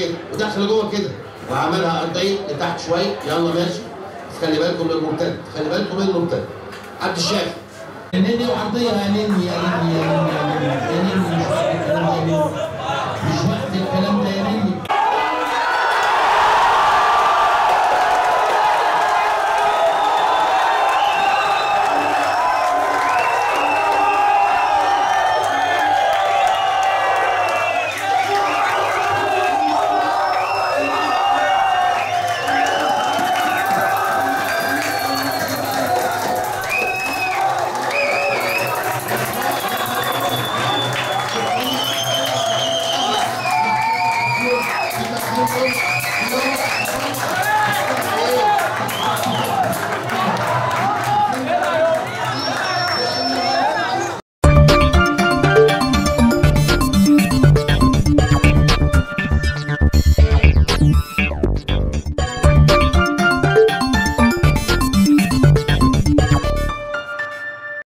كده وتدخل جوه كده. وعملها ارضيه لتحت شوية. يلا ماشي. بس خلي بالكم من المرتد. خلي بالكم من المرتد. محدش شايف؟ نني وعرضيه نني يا نني.